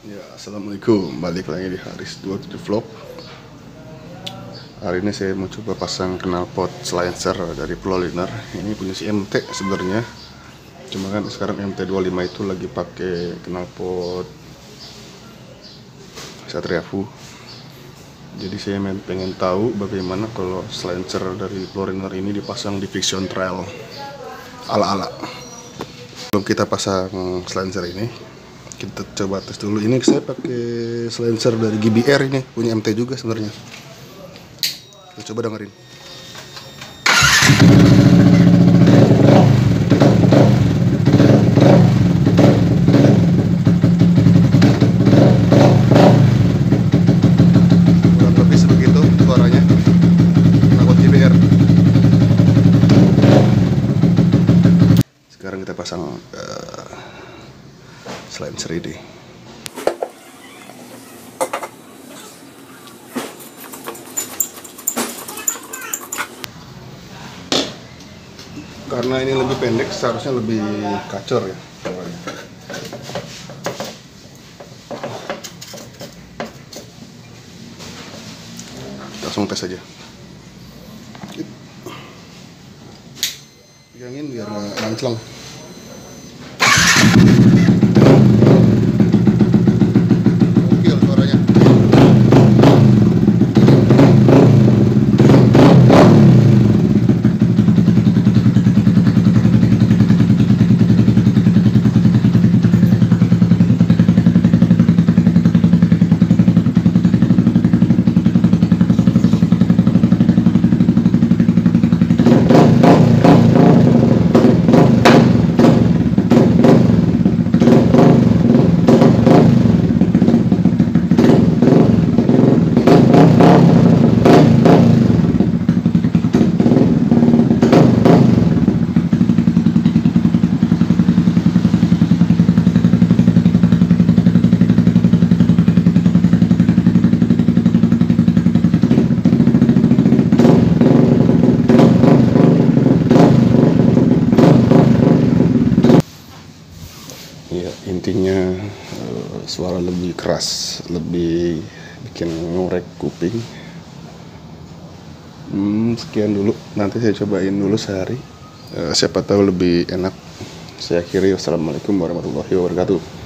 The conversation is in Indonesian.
Ya, Assalamualaikum, balik lagi di Haris 27 Vlog. Hari ini saya mau coba pasang knalpot silencer dari Proliner Ini punya si MT sebenarnya. Cuma kan sekarang MT25 itu lagi pakai knalpot Satria Fu. Jadi saya pengen tahu bagaimana kalau silencer dari Proliner ini dipasang di Fiction Trail. Ala-ala. Sebelum kita pasang silencer ini kita coba tes dulu. Ini saya pakai silencer dari GBR ini. Punya MT juga sebenarnya. Kita coba dengerin. Sekarang kita pasang uh, silencer ini karena ini lebih pendek seharusnya lebih kacor ya. Langsung tes aja. Pegangin biar nggak lanclong Ya, intinya eh, suara lebih keras, lebih bikin ngorek kuping. Hmm, sekian dulu. Nanti saya cobain dulu sehari. Eh, siapa tahu lebih enak. Saya akhiri. Wassalamualaikum warahmatullahi wabarakatuh.